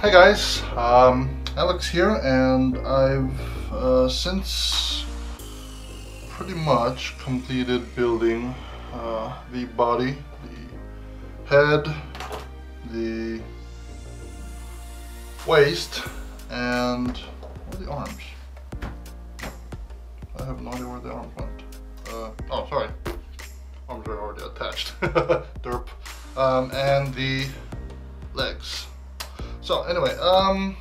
Hi guys, um, Alex here, and I've uh, since pretty much completed building uh, the body, the head, the waist, and the arms? I have no idea where the arms went. Uh, oh, sorry. Arms are already attached. Derp. Um, and the legs. So anyway, um,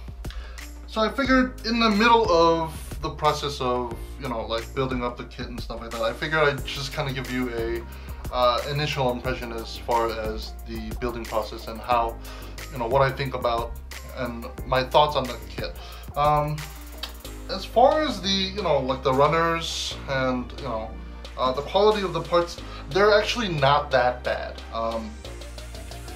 so I figured in the middle of the process of, you know, like building up the kit and stuff like that, I figured I'd just kind of give you a uh, initial impression as far as the building process and how, you know, what I think about and my thoughts on the kit. Um, as far as the, you know, like the runners and, you know, uh, the quality of the parts, they're actually not that bad. Um,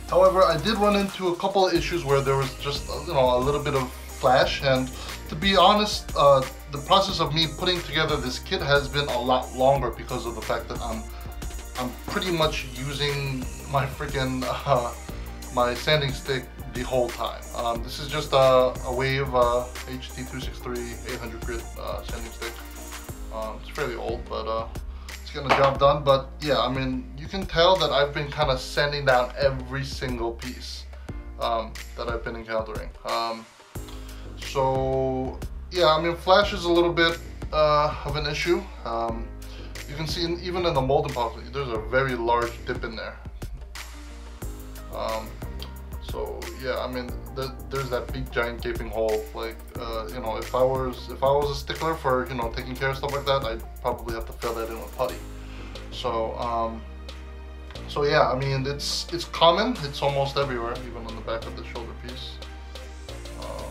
however, I did run into a couple of issues where there was just, you know, a little bit of flash and to be honest, uh, the process of me putting together this kit has been a lot longer because of the fact that I'm I'm pretty much using my freaking uh, my sanding stick the whole time. Um, this is just a, a Wave uh, HT263 800 grit uh, sanding stick. Um, it's fairly old, but uh, it's getting the job done. But yeah, I mean, you can tell that I've been kind of sanding down every single piece um, that I've been encountering. Um, so yeah, I mean, flash is a little bit uh, of an issue. Um, you can see in, even in the molding box, there's a very large dip in there. Um, yeah, I mean, the, there's that big giant gaping hole. Like, uh, you know, if I was if I was a stickler for you know taking care of stuff like that, I'd probably have to fill that in with putty. So um, so yeah, I mean, it's it's common. It's almost everywhere, even on the back of the shoulder piece. Um,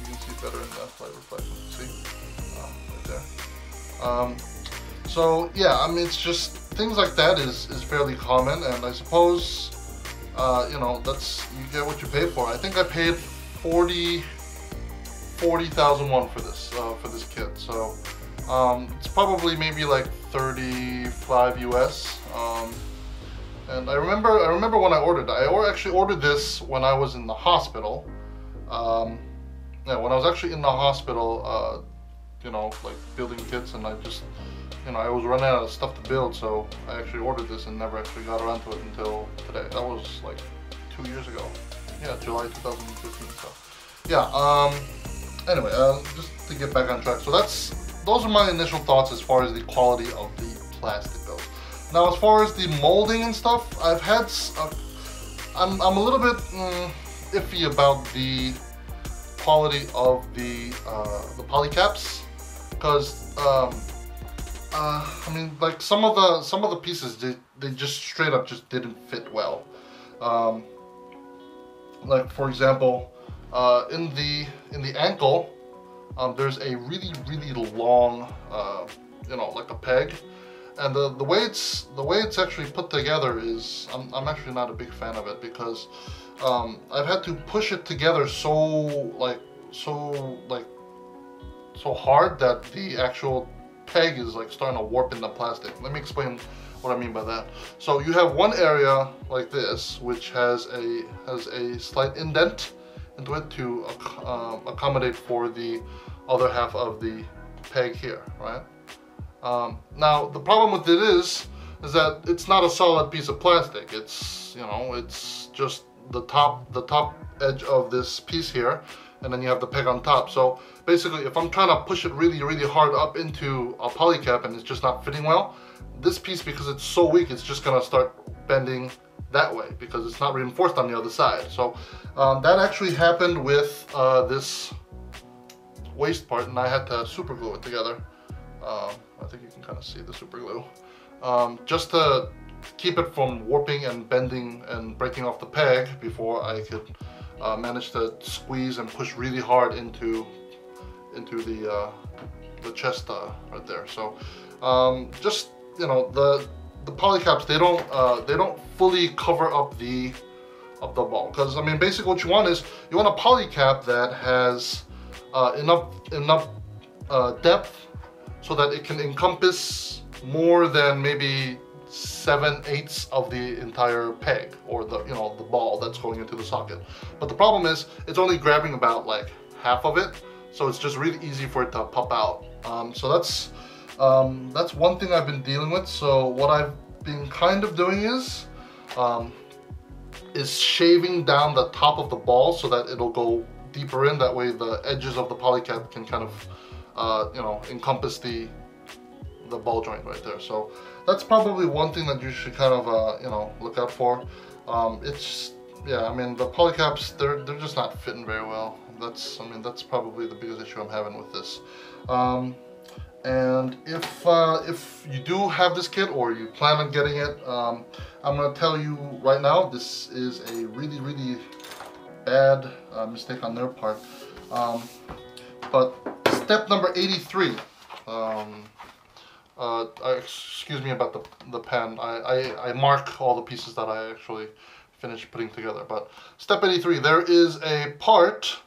you can see better in that light reflection. See, um, right there. Um, so yeah, I mean, it's just things like that is is fairly common, and I suppose uh, you know, that's, you get what you pay for. I think I paid 40, 40,000 won for this, uh, for this kit. So, um, it's probably maybe like 35 US. Um, and I remember, I remember when I ordered, I actually ordered this when I was in the hospital. Um, yeah, when I was actually in the hospital, uh, you know, like building kits and I just, you know, I was running out of stuff to build, so I actually ordered this and never actually got around to it until today. That was like two years ago. Yeah, July 2015. So, yeah. Um. Anyway, uh, just to get back on track. So that's those are my initial thoughts as far as the quality of the plastic goes. Now, as far as the molding and stuff, I've had. Uh, I'm I'm a little bit mm, iffy about the quality of the uh, the polycaps because um, uh, I mean, like some of the some of the pieces they they just straight up just didn't fit well. Um, like for example, uh, in the in the ankle, um, there's a really really long, uh, you know, like a peg, and the the way it's the way it's actually put together is I'm I'm actually not a big fan of it because um, I've had to push it together so like so like so hard that the actual peg is like starting to warp in the plastic. Let me explain what I mean by that. So you have one area like this, which has a has a slight indent into it to um, accommodate for the other half of the peg here, right? Um, now the problem with it is, is that it's not a solid piece of plastic. It's you know it's just the top the top edge of this piece here and then you have the peg on top. So basically, if I'm trying to push it really, really hard up into a polycap and it's just not fitting well, this piece, because it's so weak, it's just gonna start bending that way because it's not reinforced on the other side. So um, that actually happened with uh, this waist part and I had to super glue it together. Um, I think you can kind of see the super glue. Um, just to keep it from warping and bending and breaking off the peg before I could uh, managed to squeeze and push really hard into into the uh, the chest uh, right there. So um, just you know the the polycaps they don't uh, they don't fully cover up the of the ball because I mean basically what you want is you want a polycap that has uh, enough enough uh, depth so that it can encompass more than maybe seven eighths of the entire peg or the you know the ball that's going into the socket. But the problem is it's only grabbing about like half of it so it's just really easy for it to pop out. Um, so that's um, that's one thing I've been dealing with. So what I've been kind of doing is um, is shaving down the top of the ball so that it'll go deeper in. That way the edges of the polycap can kind of uh, you know encompass the the ball joint right there. So that's probably one thing that you should kind of, uh, you know, look out for. Um, it's, yeah, I mean the polycaps they're they're just not fitting very well. That's I mean that's probably the biggest issue I'm having with this. Um, and if uh, if you do have this kit or you plan on getting it, um, I'm gonna tell you right now this is a really really bad uh, mistake on their part. Um, but step number 83. Um, uh, excuse me about the the pen. I, I I mark all the pieces that I actually finished putting together. But step 83, there is a part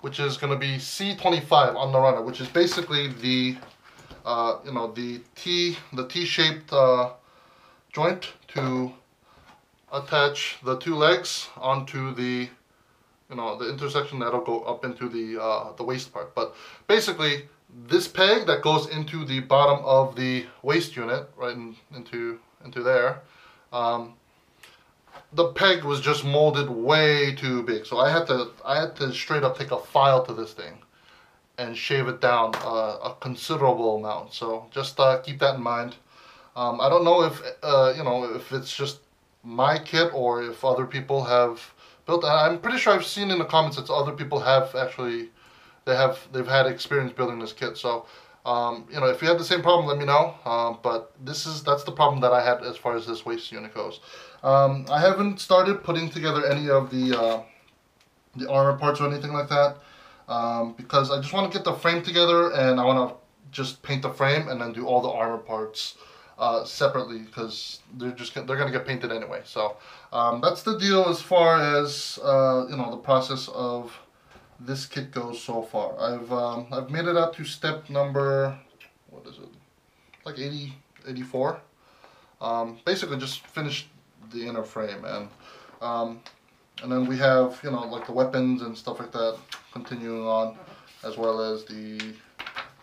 which is going to be C25 on the runner, which is basically the uh, you know, the T, the T-shaped uh, joint to attach the two legs onto the, you know, the intersection that'll go up into the uh, the waist part. But basically, this peg that goes into the bottom of the waist unit, right in, into into there, um, the peg was just molded way too big. So I had to I had to straight up take a file to this thing and shave it down a considerable amount. So just uh, keep that in mind. Um, I don't know if uh, you know if it's just my kit or if other people have built. I'm pretty sure I've seen in the comments that other people have actually they have they've had experience building this kit. So um, you know if you have the same problem, let me know. Um, but this is that's the problem that I had as far as this waist unit goes. Um, I haven't started putting together any of the uh, the armor parts or anything like that um, because I just want to get the frame together and I want to just paint the frame and then do all the armor parts uh, separately because they're just they're gonna get painted anyway. So um, that's the deal as far as uh, you know the process of this kit goes so far. I've um, I've made it up to step number what is it like 80 84. Um, basically just finished the inner frame and um, and then we have, you know, like the weapons and stuff like that continuing on, as well as the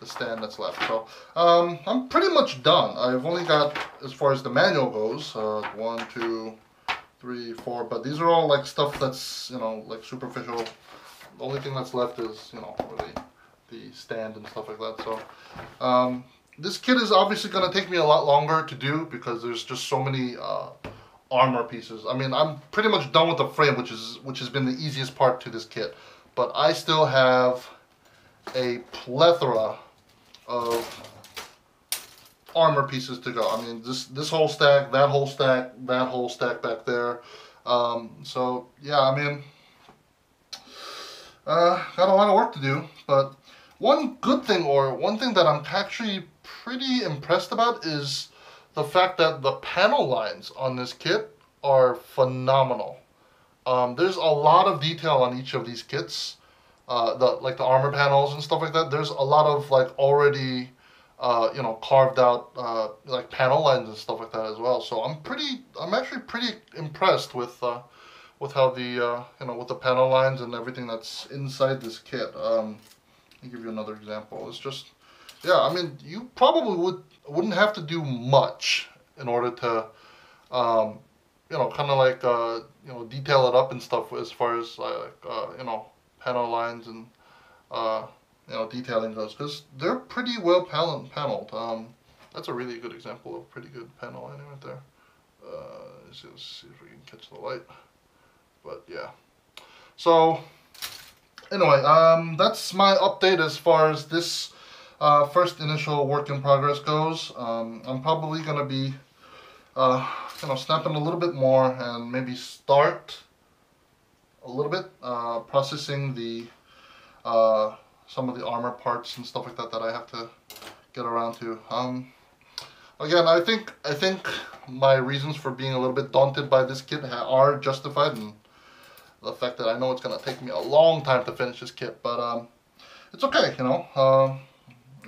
the stand that's left. So um, I'm pretty much done. I've only got, as far as the manual goes, uh, one, two, three, four, but these are all like stuff that's, you know, like superficial. The only thing that's left is, you know, really the stand and stuff like that. So um, this kit is obviously going to take me a lot longer to do because there's just so many uh, armor pieces. I mean, I'm pretty much done with the frame, which is which has been the easiest part to this kit. But I still have a plethora of armor pieces to go. I mean, this this whole stack, that whole stack, that whole stack back there. Um, so yeah, I mean, uh, got a lot of work to do. But one good thing, or one thing that I'm actually pretty impressed about, is the fact that the panel lines on this kit are phenomenal. Um, there's a lot of detail on each of these kits, uh, the like the armor panels and stuff like that. There's a lot of like already, uh, you know, carved out uh, like panel lines and stuff like that as well. So I'm pretty, I'm actually pretty impressed with uh, with how the uh, you know with the panel lines and everything that's inside this kit. Um, let me give you another example. It's just, yeah, I mean, you probably would wouldn't have to do much in order to, um, you know, kind of like, uh, you know, detail it up and stuff as far as like, uh, you know, panel lines and, uh, you know, detailing goes. Because they're pretty well panel paneled. Um, that's a really good example of pretty good panel lining right there. Uh, let's see if we can catch the light. But yeah. So, anyway, um, that's my update as far as this uh, first initial work in progress goes. Um, I'm probably going to be, uh, you snapping a little bit more and maybe start a little bit uh, processing the uh, some of the armor parts and stuff like that that I have to get around to. Um, again, I think I think my reasons for being a little bit daunted by this kit are justified, and the fact that I know it's gonna take me a long time to finish this kit, but um, it's okay, you know. Um,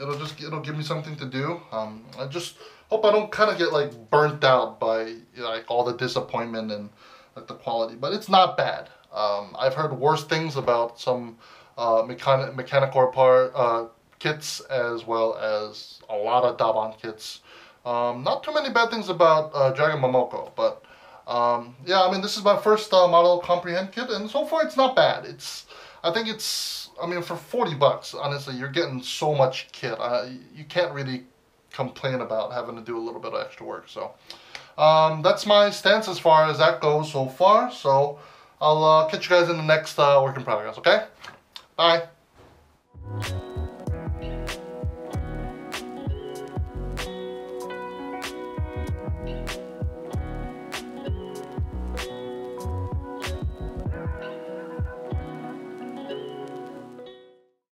it'll just it'll give me something to do. Um, I just hope I don't kind of get like burnt out by you know, like all the disappointment and like the quality, but it's not bad. Um, I've heard worse things about some uh, mechanic Mechanicore part uh, kits as well as a lot of Daban kits. Um, not too many bad things about uh, Dragon Momoko, but um, yeah, I mean this is my first uh, model comprehend kit, and so far it's not bad. It's I think it's I mean, for 40 bucks, honestly, you're getting so much kit. Uh, you can't really complain about having to do a little bit of extra work. So um, that's my stance as far as that goes so far. So I'll uh, catch you guys in the next uh, work in progress, okay? Bye.